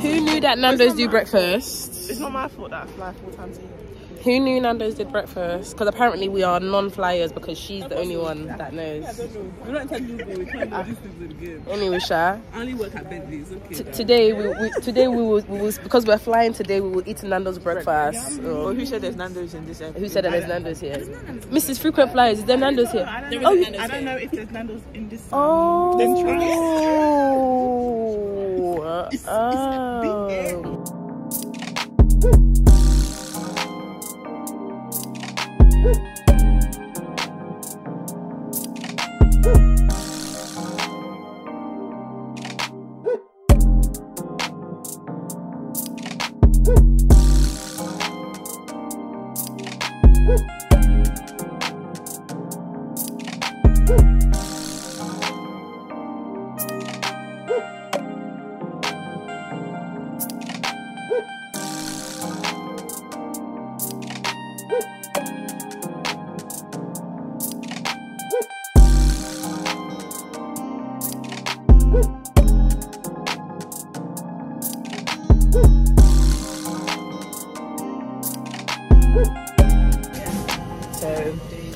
Who knew that Nando's do breakfast? It's not my fault that I fly four times a year. Who knew Nando's did breakfast? Because apparently we are non-flyers because she's the only one that knows. I don't know. We're not intelligent, we can't do these things again. Anyway, Sha, I only work at Bentley's, okay. t- today we, we today we will, we will because we're flying today we will eat Nando's breakfast. Oh, who said there's Nando's in this episode? who said that there's Nando's here? Mrs. Frequent Flyers, is there Nando's here? I don't, Oh, know, you- I don't know if there's Nando's in this. Oh. Then try oh. So,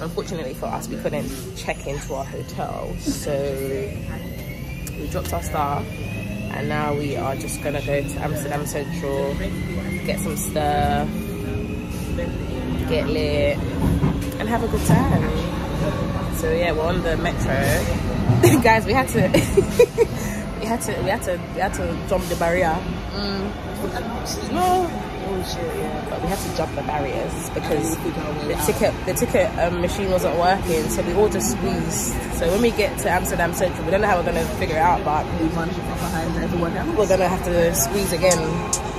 unfortunately for us, we couldn't check into our hotel. So, we dropped our stuff, and now we are just gonna go to Amsterdam Central, get some stuff, get lit, and have a good time. So yeah, we're on the metro, guys. We had to, we had to, we had to, we had to jump the barrier. Mm. No. Yeah. But we had to jump the barriers because the ticket the ticket um, machine wasn't working, so we all just squeezed. So when we get to Amsterdam Central, we don't know how we're gonna figure it out, but we're gonna have to squeeze again.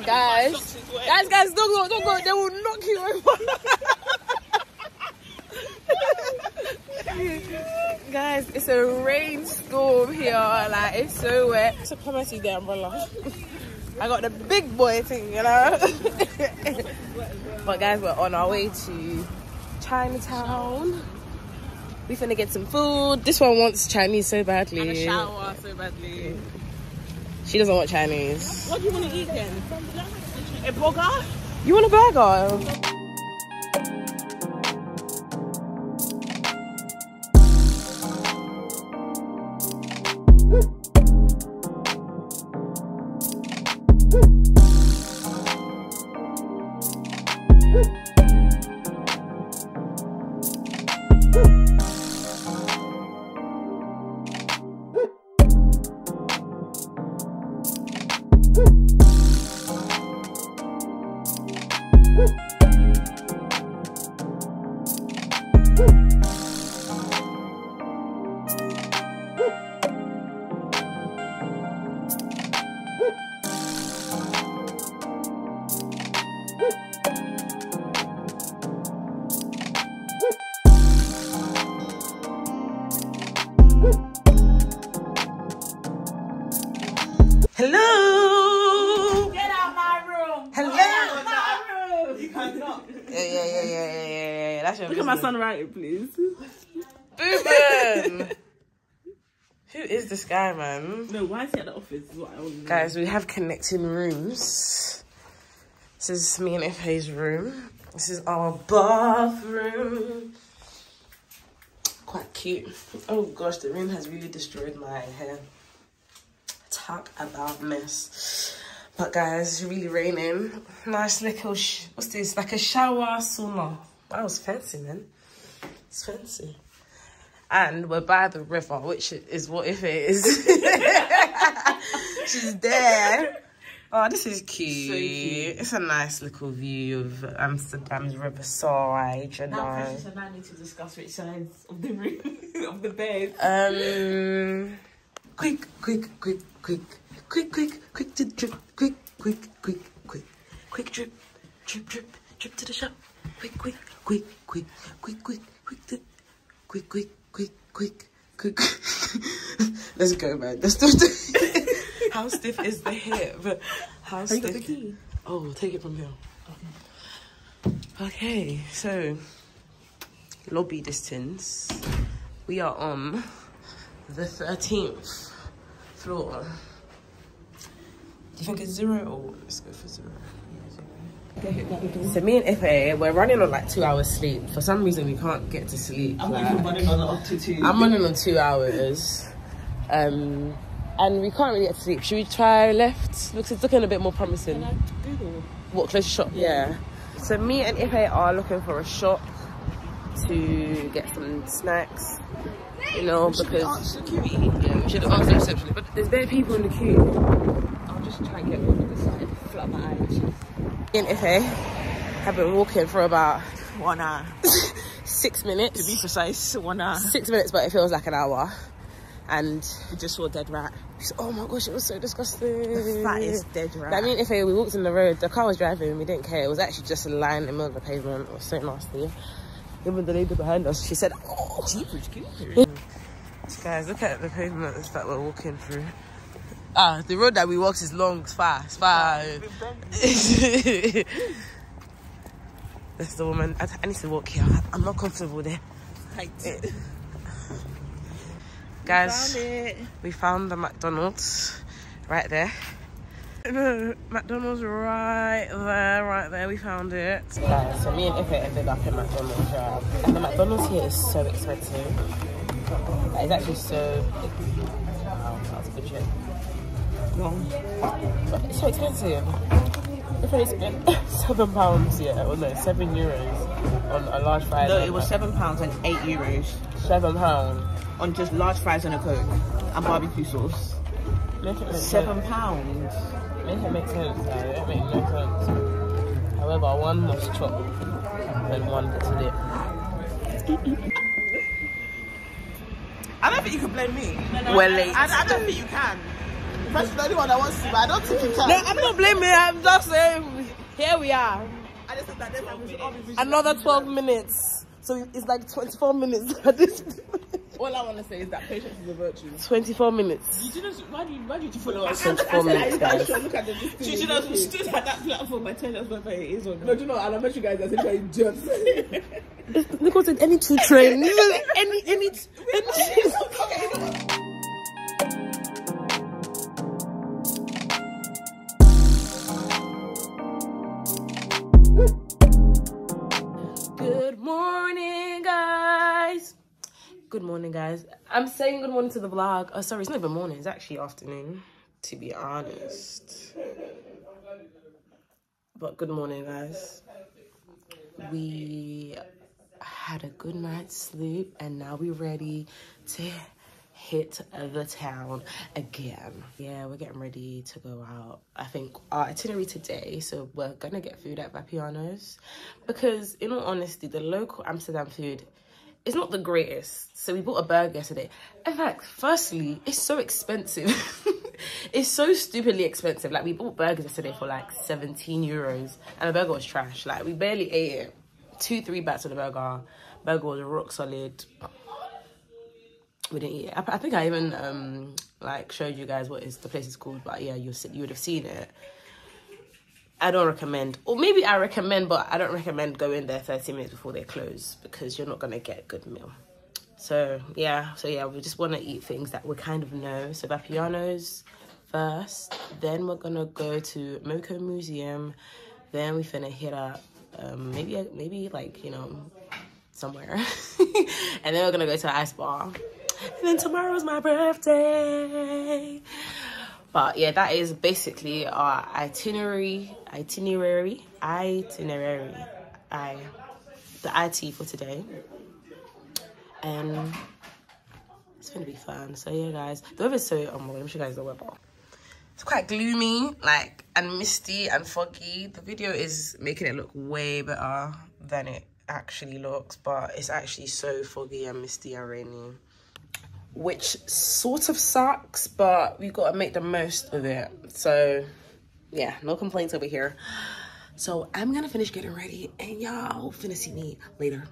No, guys, guys, guys, don't go, don't go. They will knock you over. guys, it's a rainstorm here. Like it's so wet. So and see the umbrella. I got the big boy thing, you know. but guys, we're on our way to Chinatown. We finna get some food. This one wants Chinese so badly. A shower so badly. She doesn't want Chinese. What do you want to eat then? A burger? You want a burger? Look at my business. son writing, please. Boomin. Who is this guy, man? No, why is he at the office? What I want to know. Guys, we have connecting rooms. This is me and Ife's room. This is our bathroom. Quite cute. Oh gosh, the rain has really destroyed my hair. Talk about mess. But guys, it's really raining. Nice little, sh what's this? Like a shower sauna. That was fancy, man. It's fancy. And we're by the river, which is what if it is. She's there. Oh, this is cute. cute. It's a nice little view of Amsterdam's riverside, you Now, know. Precious and I need to discuss which sides of the room, of the bed. Um, quick, quick, quick, quick, quick, quick, quick to drip, quick, quick, quick, quick, quick drip, drip, drip, drip to the shop. Quick, quick, quick, quick, quick, quick, quick, to, quick, quick, quick, quick, Let's go, man. Let's do it. How stiff is the hip? How got stiff? the key? Oh, take it from here. Okay, so lobby distance. We are on the 13th floor. Do you think it's zero or let's go for zero? So me and Ife, we're running on like two hours sleep. For some reason, we can't get to sleep. I'm like- running on up to two. I'm running on two hours. Um, and we can't really get to sleep. Should we try left? Looks it's looking a bit more promising. Google. What close shop? Yeah. So me and Ife are looking for a shop to get some snacks. You know, because security. yeah, we should have asked the reception. But there's bare people in the queue. I'll just try and get one of the side. Flat my eyes. And Ife have been walking for about One hour. six minutes. To be precise, one hour. Six minutes, but it feels like an hour. And We just saw a dead rat. oh my gosh, it was so disgusting. The fattest dead rat. I mean, if we walked in the road, the car was driving, we didn't care. It was actually just a line in the middle of the pavement. It was so nasty. Even the lady behind us, she said, oh. Jeepers. Guys, look at the pavements that we're walking through. Ah, the road that we walk is long, it's far, it's far. That's the woman. I, I need to walk here. I'm not comfortable there. Height. Guys, Found we found the McDonald's right there. No, McDonald's right there, right there. We found it. Guys, so me and Ife ended up in McDonald's, yeah. And the McDonald's here is so expensive. It's actually so. Wow, that's a good shit. Wrong. But it's so expensive. Is spent seven pounds, yeah, or no, seven euros on a large fry. No, it was seven pounds and eight euros seven pounds. on just large fries and a coke and barbecue sauce. It Seven pounds. Make it make sense, like, it make no sense. However, one must chop and one gets lit. I don't think you can blame me. We're late. I, I don't think you can. First, the only one that wants to, but I don't think you can. No, I'm not blaming. I'm just saying. Here we are. I just think that this time we should all be. Another 12 minutes. So it's like 24 minutes at this. All I want to say is that patience is a virtue. 24 minutes. You didn't, why, did, why did you follow us? 24 minutes, guys. Look at the distance. You should have stood at that platform and tell us whether it is or not. No, do you know, and I met you guys as if you're just. Look at any two train. any, any, any. Good Good morning, guys. I'm saying good morning to the vlog. Oh, sorry, it's not even morning. It's actually afternoon, to be honest. But good morning, guys. We had a good night's sleep, and now we're ready to hit the town again. Yeah, we're getting ready to go out. I think our itinerary today, so we're gonna get food at Vapiano's because, in all honesty, the local Amsterdam food is not the greatest. So we bought a burger yesterday. In fact, firstly, it's so expensive. it's so stupidly expensive. Like we bought burgers yesterday for like 17 euros and the burger was trash. Like we barely ate it. Two, three bites of the burger. Burger was rock solid. We didn't eat it. I, I think I even um like showed you guys what is the place is called, but yeah, you you would have seen it. I don't recommend, or maybe I recommend, but I don't recommend going there 30 minutes before they close because you're not gonna get a good meal. So yeah, so yeah, we just want to eat things that we kind of know. So Vapiano's first, then we're gonna go to Moco Museum, then we finna hit up um, maybe maybe like you know somewhere, and then we're gonna go to an ice bar, and then tomorrow's my birthday. But yeah, that is basically our itinerary, itinerary, itinerary, I, the IT for today. And it's gonna be fun. So yeah, guys, the weather's so. Oh my god, let me show you guys the weather. It's quite gloomy, like and misty and foggy. The video is making it look way better than it actually looks, but it's actually so foggy and misty and rainy which sort of sucks, but we got to make the most of it. So, yeah, no complaints over here. So, I'm gonna finish getting ready, and y'all finna see me later.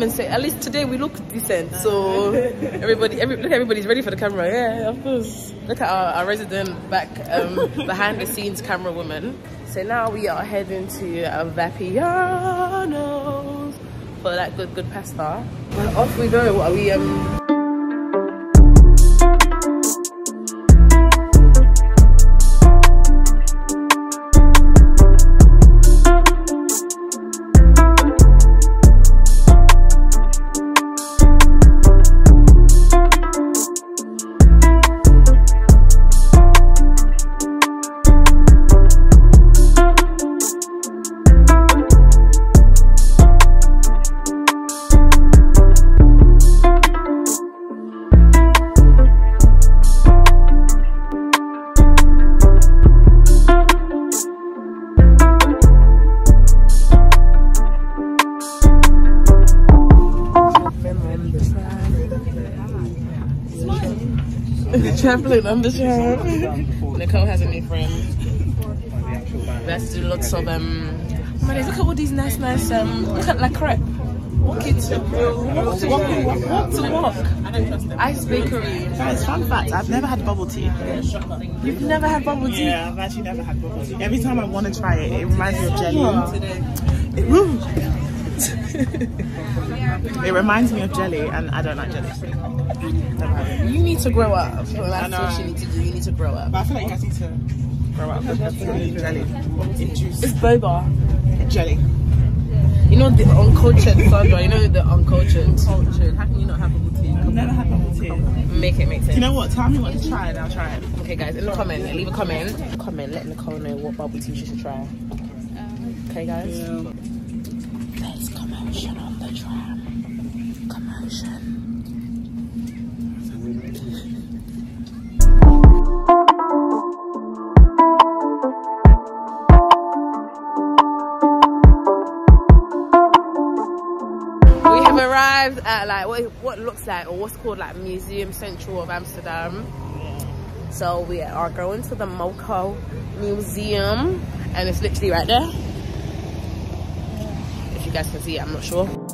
Come and say, at least today we look decent. So everybody, every, look, everybody's ready for the camera. Yeah, of course. Look at our, our resident back, um, behind the scenes camera woman. So now we are heading to uh, Vapiano's for that good, good pasta. Well, off we go. What are we, um, traveling on the tram. Nicole has a new friend. Let's do lots of um. Oh my days, look at all these nice, nice um. Look at like crepe. Walk it. Walk to walk. Walk to walk. Ice bakery. Guys, fun fact: I've never had bubble tea. You've never had bubble tea? Yeah, I've actually never had bubble tea. Every time I want to try it, it reminds me of jelly. It, woo. it reminds me of jelly, and I don't like jelly. You need to grow up. Well, that's what you need to do. You need to grow up. But I feel like you guys need to grow up. jelly in juice. It's boba. Jelly. You know the uncultured Sandra. You know the uncultured. Uncultured. How can you not have bubble tea? I've never had bubble tea. Make it make sense. You know what? Tell me what to try and I'll try it. Okay, guys, in the comment, leave a comment. Comment, let Nicole know what bubble tea she should try. Okay, guys. Yeah. There's commotion on the tram. Commotion. We have arrived at like what, what looks like or what's called like Museum Central of Amsterdam. So we are going to the MoCo Museum and it's literally right there. You guys can see it, I'm not sure.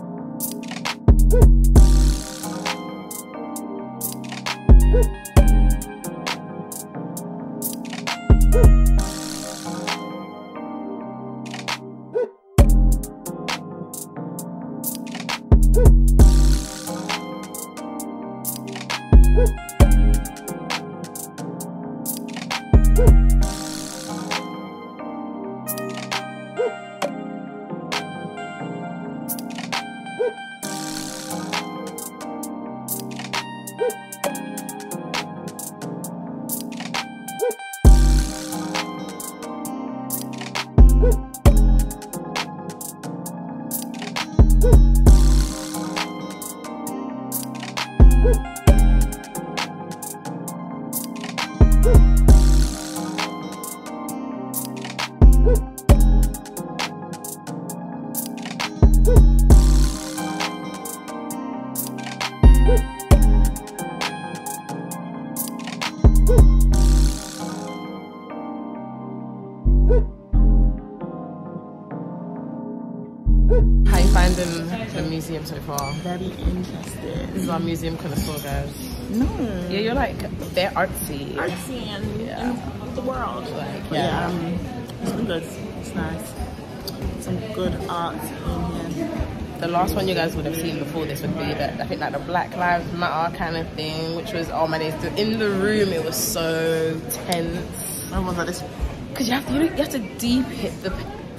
Museum so far? Very interesting. This is our museum connoisseur, guys. No. Yeah, you're like, they're artsy. Artsy and yeah. the world. Like, yeah. yeah um, it's good. It's nice. Some good art in here. The last one you guys would have seen before this would be that I think like the Black Lives Matter kind of thing, which was oh my days. In the room, it was so tense. I my god, this because you have to you, have to deep hit the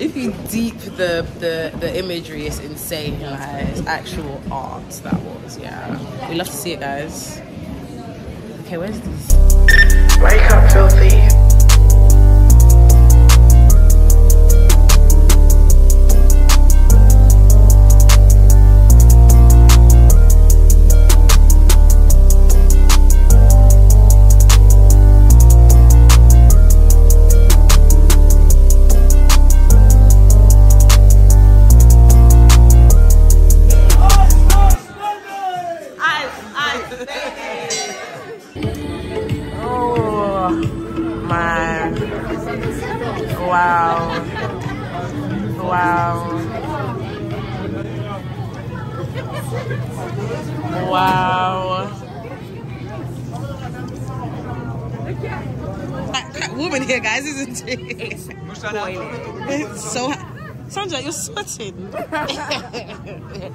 if you deep the, the the imagery it's insane like it's actual art that was yeah we love to see it guys okay where's this wake up filthy Wow. That, that woman here, guys, isn't she? It's boiling. It's so hot. Sandra, you're sweating.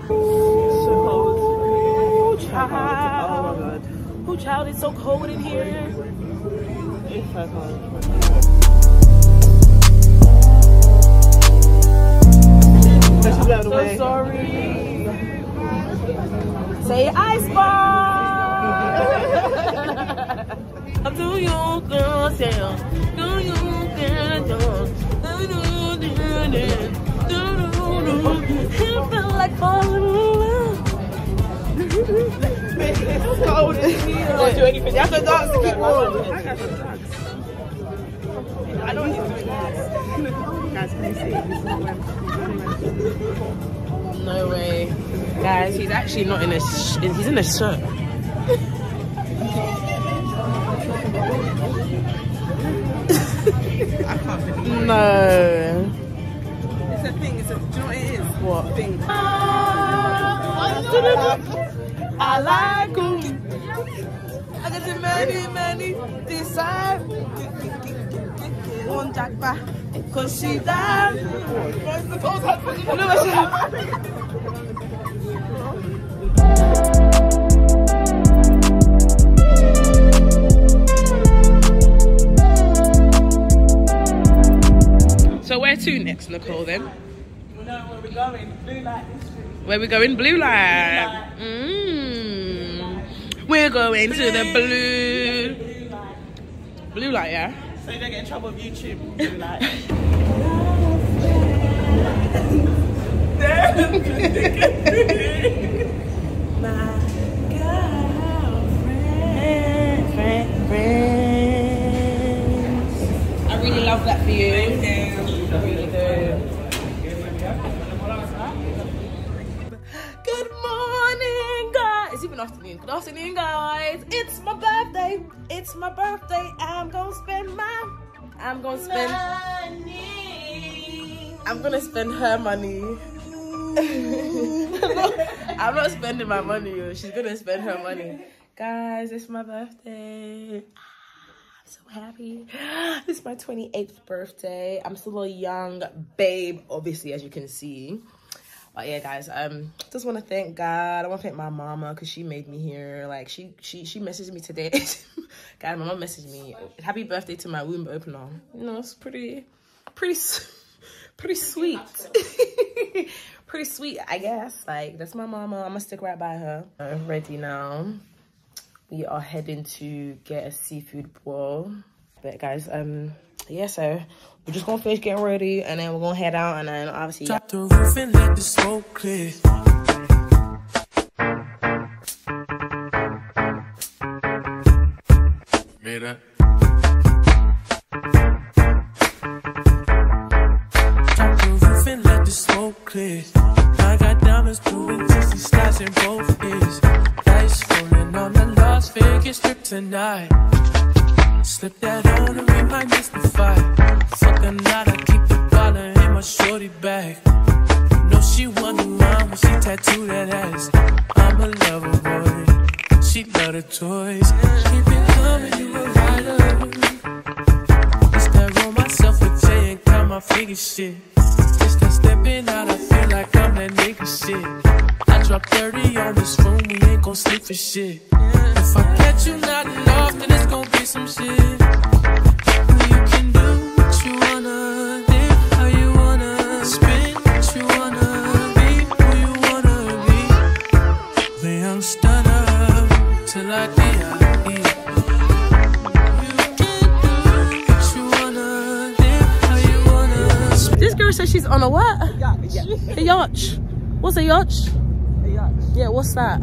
Oh, child. Oh, child, it's so cold in here. It's so cold. So sorry. Say ice bar. Do you girl tell? Do you girl tell? Do do do do do do do. It feel like falling in love. Cold in here. Don't do anything. You have to dance to keep warm. I don't need to Guys, can you see? No way. Guys, he's actually not in a sh- he's in a shirt. no. It's a thing. It's a. Do you know what it is? What? Thing. I like 'em. I got the many, many desire. One jackpot. Cause she died. No, So where to next, Nicole? Then We know where we're going. Blue light district. where we going? Blue light. Mm. We're going to the blue blue light. Yeah. So you don't get in trouble with YouTube. Blue light. My girlfriend, friend, friends. I really love that for you. Thank you. Even afternoon. Good afternoon, guys. It's my birthday. It's my birthday. I'm gonna spend my. I'm gonna spend. Money. I'm gonna spend her money. I'm not spending my money. yo. She's gonna spend her money. Guys, it's my birthday. Ah, I'm so happy. This is my 28th birthday. I'm still a young babe, obviously, as you can see. But yeah, guys, um, just want to thank God. I want to thank my mama because she made me here. Like she, she, she messaged me today. guys, my mom messaged me, "Happy birthday to my womb opener." You know, it's pretty, pretty, pretty sweet. pretty sweet, I guess. Like that's my mama. I'm gonna stick right by her. Uh, ready now. We are heading to get a seafood boil. But guys, um, yeah, so we're just gonna finish getting ready and then we're gonna head out and then obviously Drop the roof and let the smoke clear. Tattoo that ass. I'm a lover boy. She love the toys. Keep it coming, you a rider. That roll myself with Jay and count my figure shit. Yacht. What's a yacht? Yeah, what's that?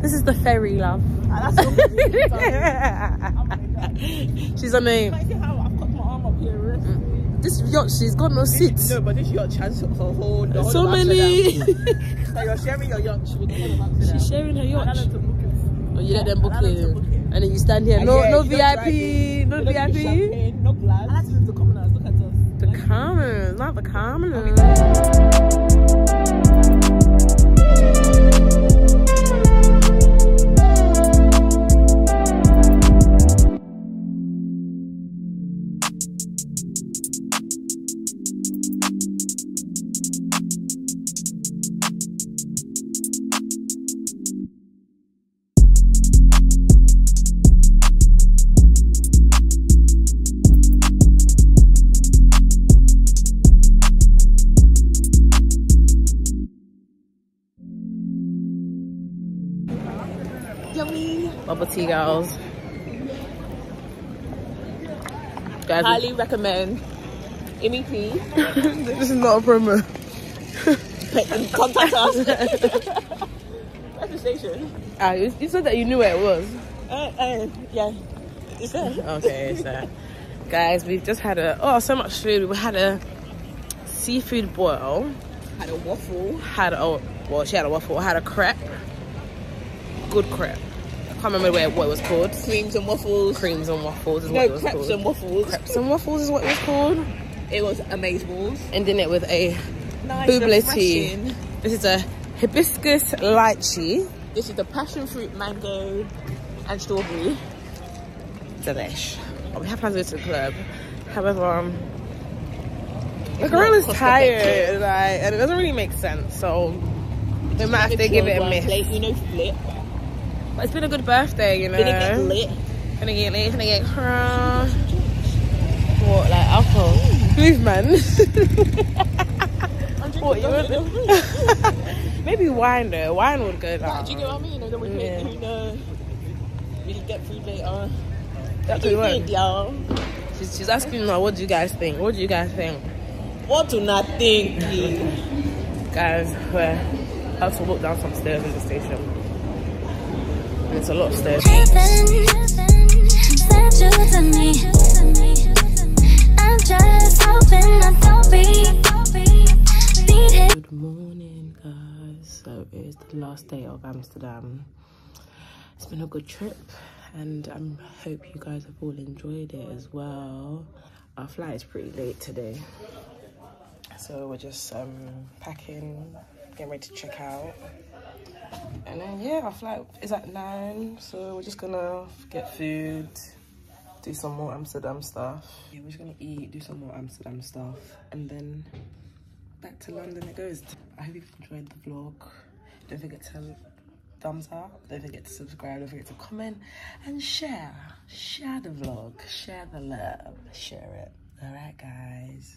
This is the ferry, love. she's on a. Mm. This yacht, she's got no seats. No, but this yacht has a whole. The whole So many. Like you're sharing your yacht with the. She's sharing her yacht. let them to book it. Oh, you let them book it. them book it. And then you stand here. No, yeah, no VIP. No VIP. Commoners, not the commoners. Bubble tea girls. Guys, Highly recommend. MEP. this is not a promo. Contact us. At the station. Ah, you, you said that you knew where it was. Uh, uh, yeah. Is there? Okay, so guys, we've just had a oh so much food. We had a seafood boil. Had a waffle. Had a well, she had a waffle. Had a crepe. Good crepe. I can't remember where, what it was called. Creams and waffles. Creams and waffles is what it No, was crepes called. and waffles. Crepes and waffles is what it was called. It was amazeballs. And then it with a Nice. Bubble tea. This is a hibiscus lychee. This is the passion fruit, mango, and strawberry. Delish. Oh, we have plans to go to the club. However, um, the girl is tired, like, and it doesn't really make sense. So we might have to give it a miss. You know, flip. But it's been a good birthday, you know. Didn't get lit. Gonna get lit, gonna get crunk. What, like alcohol? Move, man. What, you want- Maybe wine though. Wine would go down. Do you get what I mean? You know, when Yeah. you, you know, we get food later. That's What you think, y'all? She's, she's asking now, what do you guys think? What do you guys think? What do not think? Guys, we're about to walk down some stairs in the station. And it's a lot of stairs. Said you to me. I'm just hoping I don't be beat him. Good morning, guys. So it's the last day of Amsterdam. It's been a good trip, and I hope you guys have all enjoyed it as well. Our flight is pretty late today, so we're just um, packing, getting ready to check out. And then yeah, our flight is at nine, so we're just gonna get food, do some more Amsterdam stuff. Yeah, we're just gonna eat, do some more Amsterdam stuff, and then back to London it goes. I hope you've enjoyed the vlog. Don't forget to thumbs up. Don't forget to subscribe. Don't forget to comment and share. Share the vlog. Share the love. Share it. All right, guys.